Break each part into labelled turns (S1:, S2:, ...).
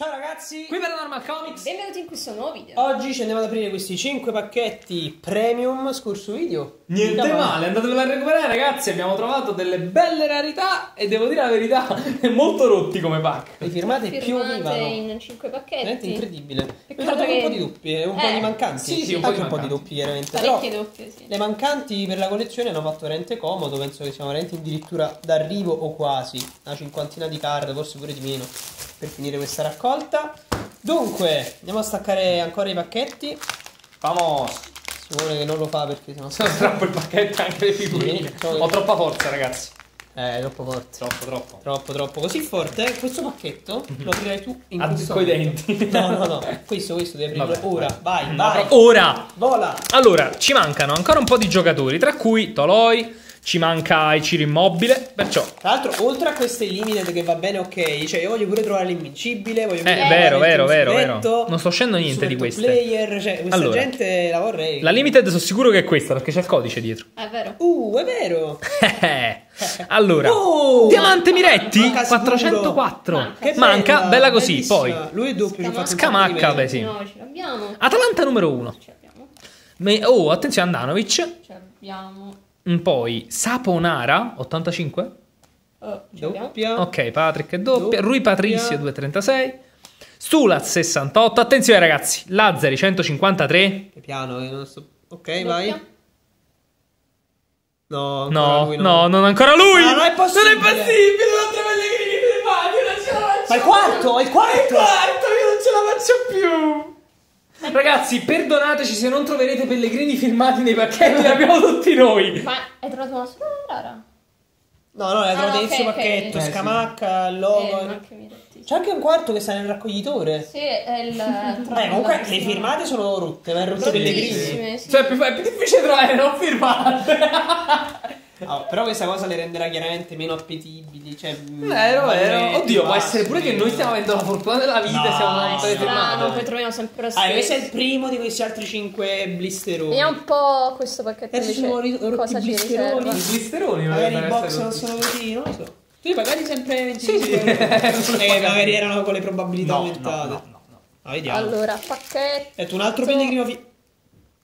S1: Ciao ragazzi!
S2: Qui Paranormal Comics.
S3: Benvenuti in questo nuovo video.
S1: Oggi ci andiamo ad aprire questi 5 pacchetti premium scorso video.
S2: Niente
S1: Andiamo-
S2: male, andatevela a recuperare ragazzi, abbiamo trovato delle belle rarità e devo dire la verità, molto rotti come pack.
S1: Le firmate più
S3: Firmate
S1: vivano.
S3: in 5
S1: Veramente
S3: pacchetti.
S1: incredibile.
S3: Peccato
S1: trovo
S3: che-
S1: un po' di doppi e un po'
S3: Eh,
S1: di mancanti.
S2: sì, sì, un po' di
S1: un po' di
S2: mancanti.
S1: doppi chiaramente. Però
S3: Parecchie doppie, sì.
S1: le mancanti per la collezione hanno fatto veramente comodo. Penso che siamo veramente addirittura d'arrivo o quasi. Una cinquantina di card, forse pure di meno, per finire questa raccolta. Dunque, andiamo a staccare ancora i pacchetti.
S2: Vamos,
S1: Simone che non lo fa perché sennò
S2: sono troppo il pacchetto anche le figurine.
S1: Sì,
S2: Ho troppa forza ragazzi.
S1: Eh, troppo forte.
S2: Troppo, troppo.
S1: Troppo, troppo. Così forte. Questo pacchetto lo aprirai tu in questo
S2: coi
S1: momento.
S2: denti.
S1: No, no, no. Questo, questo devi aprirlo
S2: Vabbè,
S1: ora. Vai, vai.
S2: Ora!
S1: Vola.
S2: Allora, ci mancano ancora un po' di giocatori, tra cui Toloi, ci manca Iciro Immobile, perciò...
S1: Tra l'altro, oltre a queste limited che va bene, ok. Cioè, io voglio pure trovare l'invincibile. Voglio pure
S2: Eh, vero,
S1: il
S2: vero, vero, vero. Non sto scendendo
S1: il
S2: niente di queste.
S1: Player, cioè, questa
S2: Allora.
S1: gente la vorrei.
S2: La limited sono sicuro che è questa, perché c'è il codice dietro.
S3: È vero.
S1: Uh, è vero.
S2: allora,
S1: Oh!
S2: Diamante Miretti,
S1: Manca sicuro.
S2: 404.
S3: Manca.
S2: Manca,
S1: bella,
S2: bella così,
S1: bellissima.
S2: poi.
S1: Lui è doppio.
S2: Scamacca,
S1: complimento.
S2: beh, sì.
S3: No, ce l'abbiamo.
S2: Atalanta numero 1.
S3: Ce l'abbiamo.
S2: Oh, attenzione Andanovic.
S3: Ce l'abbiamo.
S2: Poi Saponara, 85.
S3: Oh, ce l'abbiamo.
S1: Doppia.
S2: Ok, Patrick è doppia.
S1: Doppia.
S2: Rui Patricio, 236. Stulaz, 68. Attenzione ragazzi, Lazzari, 153.
S1: Che piano, non sto... Ok,
S3: Doppia.
S1: vai. No,
S2: No,
S1: lui
S2: no, non ancora lui.
S1: Ah, non è possibile.
S2: Non è possibile, non tre Pellegrini io non ce la faccio.
S1: Ma il quarto, è il quarto.
S2: quarto, io non ce la faccio più. Ragazzi, perdonateci se non troverete Pellegrini firmati nei pacchetti, li abbiamo tutti noi.
S3: Ma hai trovato una sola rara?
S1: No, no, l'hai
S3: Ah,
S1: trovato
S3: ok,
S1: inizio
S3: ok.
S1: pacchetto,
S2: Eh, sì.
S1: Scamacca,
S3: Eh,
S1: logo.
S3: anche Miretti.
S1: C'è anche un quarto che sta nel raccoglitore.
S3: Sì, è il...
S1: Beh, comunque le firmate sono rotte, ma è rotto Pellegrini.
S3: Sì.
S2: Cioè, è più, è più difficile trovare non firmate.
S1: Ah, però questa cosa le renderà chiaramente meno appetibili. Cioè,
S2: Vero, vero. Oddio, può essere pure che noi stiamo avendo la fortuna della vita
S1: No,
S2: siamo
S1: è
S2: tutte
S3: Strano, poi troviamo sempre lo
S1: Ah,
S3: stesso.
S1: questo è il primo di questi altri 5 blisteroni.
S3: Vediamo un po' questo pacchetto
S1: Adesso sono
S3: invece
S1: ri- rotti
S3: cosa ci
S1: blisteroni.
S3: riserva.
S2: I blisteroni
S1: Magari i
S2: dovrebbero
S1: box non sono così, non lo so. Tu pagati sempre 20
S2: Sì, sì.
S1: Eh, magari erano con le probabilità
S2: No,
S1: aumentate.
S2: no, no, no, no.
S1: Ah, vediamo.
S3: Allora, pacchetto.
S1: È un altro pellegrino fi-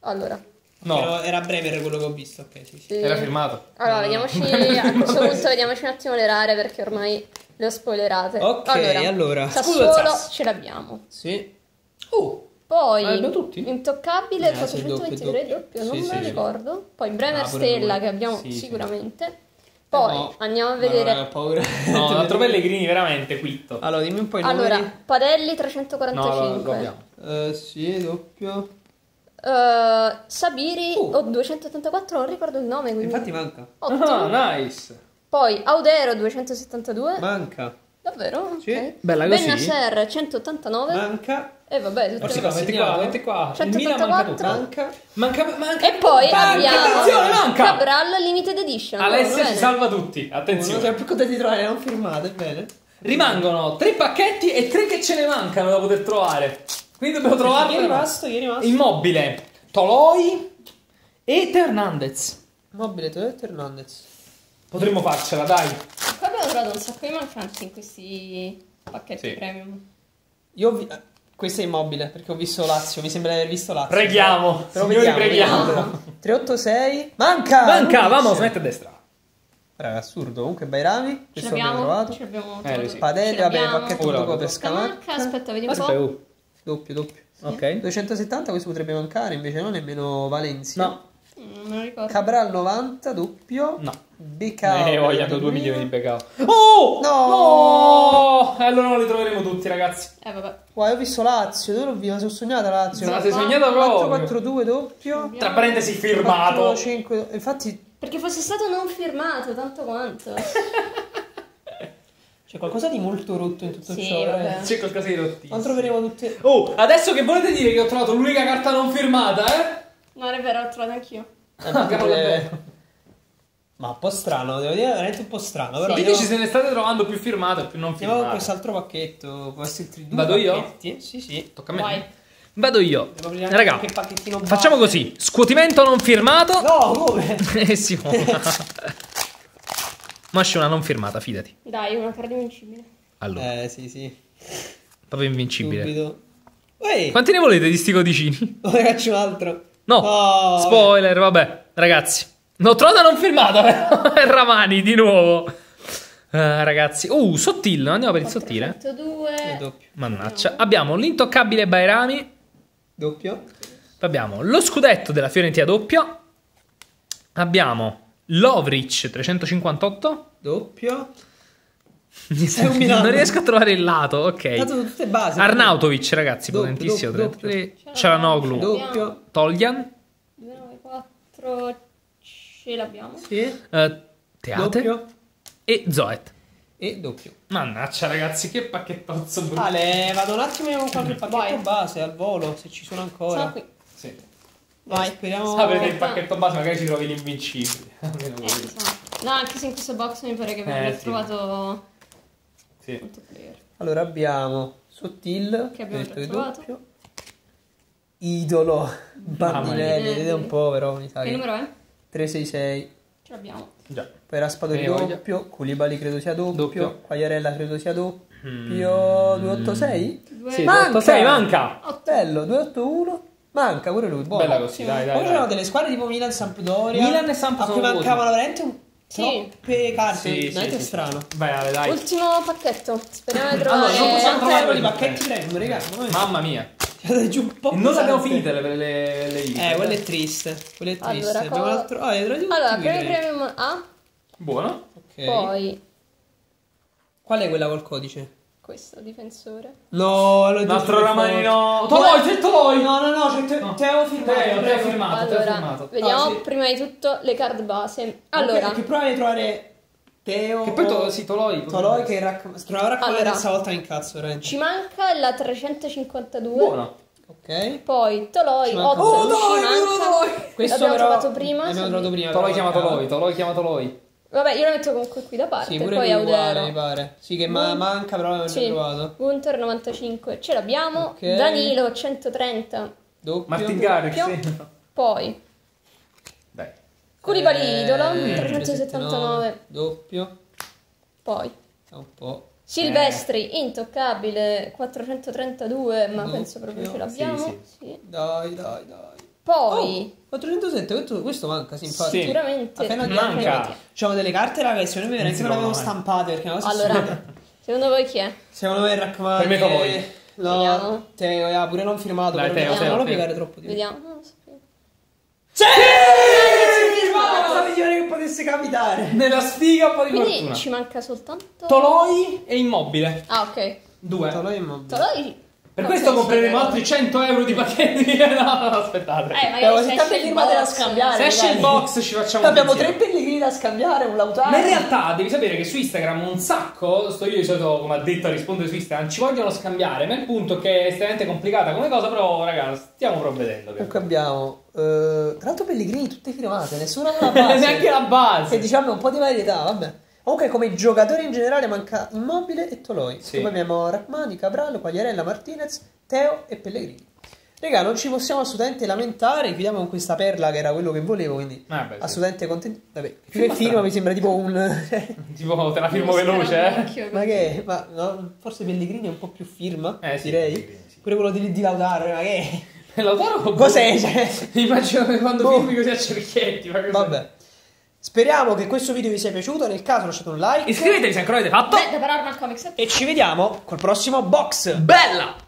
S3: Allora,
S2: No,
S1: Era, era Bremer quello che ho visto, ok, sì, sì.
S2: era firmato.
S3: Allora, vediamoci a questo punto vediamoci un attimo le rare perché ormai le ho spoilerate.
S1: Ok, allora.
S3: Sassuolo
S1: Scusa, Zas.
S3: ce l'abbiamo.
S1: Sì.
S2: Oh,
S3: Poi
S2: Ah, abbiamo tutti?
S3: Intoccabile
S1: Eh, sì, doppio,
S3: 423
S1: doppio.
S3: doppio, non
S1: Sì,
S3: me lo
S1: sì.
S3: ricordo. Poi Bremer
S1: Ah,
S3: Stella
S1: noi.
S3: che abbiamo
S2: Sì, sì.
S3: sicuramente. Poi
S1: No.
S3: andiamo a vedere.
S1: raga, ho paura.
S2: no, un altro Pellegrini veramente quitto.
S1: Allora, dimmi un po' i
S3: Allora,
S1: numeri.
S3: Padelli
S2: No, lo,
S3: 345.
S2: lo abbiamo.
S1: Eh, sì, doppio.
S3: Eh, Sabiri
S1: Uh.
S3: o 284, non ricordo il nome, quindi
S1: Infatti manca.
S3: ottimo.
S2: Ah, nice.
S3: Poi Audero 272.
S1: Manca.
S3: Davvero?
S1: Sì.
S3: Ok.
S2: Bella così.
S3: Benacer 189.
S1: Manca.
S3: E vabbè, tutte
S2: Forse
S3: le-
S2: qua, metti qua, metti qua. Il Milan manca.
S3: 184.
S1: Manca.
S2: Manca, manca.
S3: E poi
S2: Manca,
S3: abbiamo
S2: Attenzione, manca.
S3: Cabral Limited Edition.
S2: Alessia ci salva tutti.
S1: Uno siamo
S2: Attenzione.
S1: più contenti di trovare non firmate, bene.
S2: Rimangono tre pacchetti e tre che ce ne mancano da poter trovare. Quindi dobbiamo trovarne.
S1: Chi è rimasto? Chi è rimasto?
S2: Immobile, Toloi e Hernandez.
S1: Mobile Toyota Hernandez.
S2: Potremmo farcela, dai.
S3: Qua abbiamo trovato un sacco di mancanti in questi pacchetti
S2: Sì.
S3: premium.
S1: Io ho vi- eh, questo è immobile perché ho visto Lazio, mi sembra di aver visto Lazio.
S2: Preghiamo,
S1: Però
S2: signori,
S1: vediamo,
S2: preghiamo.
S1: vediamo. 386. Manca!
S2: Manca,
S1: Lukic.
S2: vamos, metti a destra.
S1: Raga, assurdo. Comunque Bairami,
S3: Ce
S1: questo abbiamo
S3: l'abbiamo?
S1: trovato.
S3: Ce l'abbiamo
S2: Eh,
S3: trovato.
S2: sì.
S1: Padelli, vabbè,
S3: l'abbiamo.
S1: pacchetto
S2: Ora,
S1: dopo per
S3: Scamacca,
S1: Scamacca.
S3: aspetta, vediamo un
S2: Aspetta,
S3: po'.
S2: uh.
S1: Doppio, doppio.
S2: Ok.
S1: 270, questo potrebbe mancare, invece no, nemmeno Valencia.
S2: No,
S3: Non ricordo.
S1: Cabral 90, doppio.
S2: no.
S1: Becao.
S2: Eh, vogliamo 2 milioni di backup. Oh!
S1: No!
S2: No! E allora non li troveremo tutti, ragazzi.
S3: Eh, vabbè.
S1: Io ho visto Lazio, dove l'ho visto? La sono sognata Lazio.
S2: La sei sognata proprio.
S1: 4-4-2 doppio.
S2: Tra parentesi, firmato.
S1: 4-5. Infatti
S3: Perché fosse stato non firmato, tanto quanto.
S1: c'è qualcosa di molto rotto in tutto
S3: Sì,
S1: ciò.
S3: vabbè.
S1: Eh.
S2: C'è qualcosa di rottissimo.
S1: Non troveremo tutte.
S2: Oh, adesso che volete dire che ho trovato l'unica carta non firmata, eh?
S3: Non è vero, l'ho trovato anch'io.
S1: Eh,
S2: è.
S1: Ma un po' strano, devo dire, veramente un po' strano. Però
S2: Diteci
S1: andiamo,
S2: se ne state trovando più firmate o più non
S1: andiamo con
S2: firmate.
S1: quest'altro pacchetto. Questi altri due
S2: Vado io?
S1: pacchetti. Sì, sì.
S2: Tocca a me.
S3: Vai.
S2: Vado io. Raga, facciamo così. Scuotimento non firmato.
S1: No, come?
S2: Eh, Simona. Masci una non firmata, fidati.
S3: Dai, una carta invincibile.
S2: Allora,
S1: Eh, sì, sì.
S2: Proprio invincibile.
S1: Subito.
S2: Quanti ne volete di sti codicini?
S1: ne faccio un altro.
S2: No,
S1: Oh,
S2: spoiler, vabbè. Ragazzi, l'ho trovata non filmata, però. Ramani, di nuovo. Eh, ragazzi, uh, sottile, andiamo per il sottile.
S3: 402.
S1: vabbè. Doppio.
S2: Mannaggia. Abbiamo l'intoccabile Bairami.
S1: Doppio.
S2: Abbiamo lo scudetto della Fiorentina doppio. Abbiamo Lovric 358.
S1: Doppio.
S2: Non riesco a trovare il lato,
S1: Tanto
S2: ok.
S1: sono tutte basi.
S2: Arnautovic, ragazzi,
S1: Doppio,
S2: potentissimo.
S1: doppio,
S2: 33. Cialanoglu.
S1: Doppio.
S2: Toljan.
S3: 294. Ce l'abbiamo.
S1: Sì.
S2: eh, Teate.
S1: Doppio.
S2: E Zoet.
S1: E doppio.
S2: Mannaggia, ragazzi, che pacchettozzo brutto.
S1: Ale, vado un attimo con qualche pacchetto
S3: Vai.
S1: base al volo, se ci sono ancora.
S3: Sono qui.
S2: Sì.
S1: Vai, speriamo.
S2: Sapete il pacchetto base, magari ci trovi l'invincibile. Almeno
S3: Eh. No, anche se in questo box mi pare che abbiamo
S2: Eh,
S3: trovato
S2: Sì.
S3: molto player.
S1: Allora abbiamo Sottil,
S3: Che abbiamo
S1: detto
S3: già
S1: che
S3: trovato.
S1: doppio. Idolo, Bandinelli, vedete un po' però mi sa
S3: Che
S1: che
S3: numero è?
S1: 366.
S3: Ce l'abbiamo.
S2: Già.
S1: Poi Raspadori doppio, Culibali credo sia doppio,
S2: Doppio.
S1: Quagliarella credo sia doppio,
S2: Mm.
S1: 286?
S3: Due.
S2: Sì,
S1: Manca!
S2: 86 manca.
S1: Bello, 281. Manca pure lui, buono.
S2: Bella così, dai, dai.
S1: Poi c'erano delle squadre tipo Milan Sampdoria.
S2: Milan e Samp
S1: A cui mancavano veramente un...
S3: Sì.
S1: troppe carte.
S2: Sì, sì, sì,
S1: strano.
S2: Vai, Ale, dai.
S3: Ultimo pacchetto. Speriamo di trovare.
S1: Allora, non possiamo
S2: trovare
S1: trovare i
S2: quello.
S1: pacchetti premium. Noi
S2: Mamma mia.
S1: giù un po'
S2: non l'abbiamo
S1: pesante.
S2: finite le, le, le
S1: Eh, quello è triste. Quello è triste.
S3: Allora,
S1: Abbiamo
S3: co-
S1: un altro. Ah, tutti
S3: Allora,
S1: qui,
S3: premi
S1: direi.
S3: premium A.
S2: Buono.
S1: Ok.
S3: Poi
S1: Qual è quella col codice?
S3: Questo difensore.
S1: No, lo
S2: Un altro Ramanino. Toloi, c'è Toloi.
S1: No, no, no, c'è te,
S2: No.
S1: Teo firmato.
S2: Teo, Teo firmato. Teo
S3: allora,
S2: firmato.
S3: vediamo
S1: Ah, sì.
S3: prima di tutto le card base. Allora,
S1: Che provavi a trovare Teo.
S2: Che poi to- sì, Toloi.
S1: Toloi che raccom- trovava raccomandare
S3: Allora.
S1: questa volta in cazzo, veramente.
S3: ci manca la 352.
S2: Buono.
S1: Ok.
S3: Poi Toloi
S1: Ci manca
S3: 8
S1: un
S3: non
S1: Toloi,
S3: ci manca.
S1: Questo
S3: L'abbiamo
S1: però
S3: trovato prima.
S1: L'abbiamo trovato prima.
S2: Toloi chiama
S1: mancava.
S2: Toloi. Toloi chiama Toloi.
S3: Vabbè, io lo metto comunque qui da parte.
S1: Sì, pure
S3: poi
S1: uguale,
S3: Audero.
S1: mi pare. Sì, che ma- manca, però già
S3: Sì.
S1: trovato.
S3: Gunter 95. Ce l'abbiamo.
S1: Ok.
S3: Danilo 130.
S1: Doppio.
S2: Martin Garrix. Sì.
S3: Poi
S2: Dai.
S1: Eh,
S3: idolo
S1: mm,
S3: 379.
S1: Doppio.
S3: Poi
S1: un po'.
S3: Silvestri intoccabile 432, ma
S1: Doppio.
S3: penso proprio ce l'abbiamo.
S2: Sì,
S3: Sì.
S1: Dai, dai, dai.
S3: Poi
S1: Oh, 407, questo, questo manca, sì, infatti.
S3: Sicuramente
S1: Appena
S2: Manca.
S1: C'erano delle carte, raga, secondo me veramente non le avevo
S2: trovano, eh.
S1: stampate perché una cosa
S3: Allora,
S1: assurda.
S3: secondo voi chi è?
S1: Secondo me raccomando.
S2: Per me Toloi.
S1: No,
S3: Vediamo.
S1: Teo, yeah, pure non firmato.
S2: Dai,
S1: però
S2: Teo,
S1: non lo piegare troppo di
S3: Vediamo. Non lo so.
S1: Sì! La cosa migliore che potesse capitare.
S2: Nella sfiga un po' di
S3: Quindi
S2: fortuna.
S3: ci manca soltanto
S2: Toloi e Immobile.
S3: Ah, ok.
S2: Due.
S1: Toloi è immobile.
S3: Toloi
S2: Per
S3: non
S2: questo compreremo
S3: è-
S2: altri 100 euro di pacchetti. no, no, aspettate.
S3: Eh, magari
S1: se
S3: se esce il
S1: da scambiare.
S2: Se esce il box ci facciamo un
S1: Abbiamo tre pellegrini da scambiare, un lautaro.
S2: Ma in realtà devi sapere che su Instagram un sacco, sto io di solito come ha detto a rispondere su Instagram, ci vogliono scambiare, ma il punto è che è estremamente complicata come cosa, però ragazzi, stiamo provvedendo. che-
S1: Comunque abbiamo. eh, tra l'altro pellegrini tutte firmate, nessuna con la base.
S2: Neanche la
S1: Che
S2: base.
S1: diciamo è un po' di varietà, vabbè. Comunque come giocatori in generale manca Immobile e Toloi.
S2: Sì.
S1: Poi abbiamo Rachmani, Cabral, Quagliarella, Martinez, Teo e Pellegrini. Raga, non ci possiamo assolutamente lamentare, chiudiamo con questa perla che era quello che volevo, quindi
S2: Ah, beh, sì.
S1: assolutamente contenti. Vabbè, più
S2: Firma
S1: che firma mi sembra tipo un...
S2: Tipo, te la firmo veloce, eh.
S1: ma che? Ma no, forse Pellegrini è un po' più firma,
S2: Eh, sì,
S1: direi.
S2: Sì.
S1: Pure quello di, di Lautaro, ma che?
S2: Lautaro
S1: Cos'è? Cioè...
S2: Immagino che quando
S1: Boh.
S2: firmi così a cerchietti. ma cos'è?
S1: Vabbè. Speriamo che questo video vi sia piaciuto, nel caso lasciate un like
S2: Iscrivetevi se ancora avete fatto.
S3: Beh, da Paranormal Comics.
S1: e ci vediamo col prossimo box.
S2: Bella!